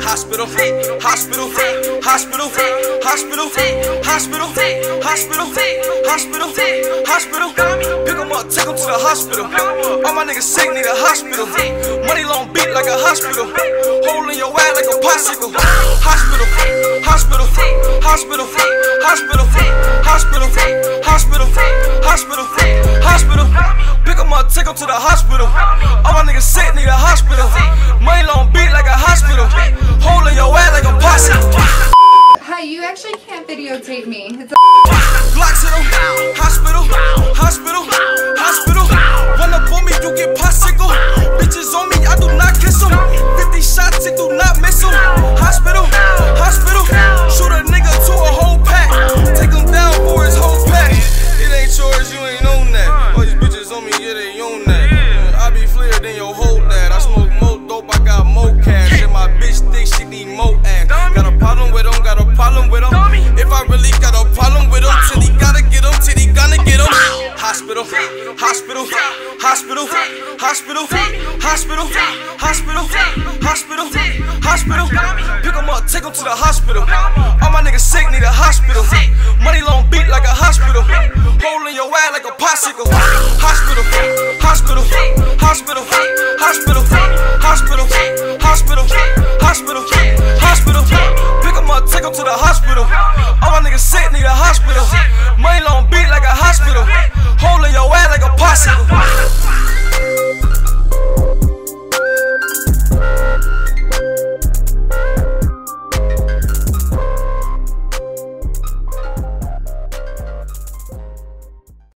Hospital, hospital, hospital, hospital, hospital, hospital, hospital, hospital. Pick him up, take him to the hospital. All my niggas sick, need a hospital. Money long beat like a hospital. Hole in your ass like a popsicle. Hospital, hospital, hospital, hospital, hospital, hospital. Pick 'em up, take 'em to the hospital. All my niggas sick, need a hospital. Money long beat like a hospital. Holding your ass like a popsicle. Hi, you actually can't videotape me. It's 'em. Hospital, hospital, hospital. On me, yeah, they own. I be flair, then yo, hold that. I smoke more dope, I got more cash. And my bitch think she need more ass. Got a problem with 'em, got a problem with 'em. If I really got a problem with 'em, till he gotta get 'em, till he gonna get 'em. Hospital, hospital, hospital, hospital, hospital, hospital, hospital, hospital. Pick 'em up, take 'em to the hospital. All my niggas sick, need a hospital. hospital, hospital, hospital, hospital. Pick him up, take him to the hospital. All my niggas sick, need a hospital. Money long beat like a hospital. Holding your ass like a popsicle.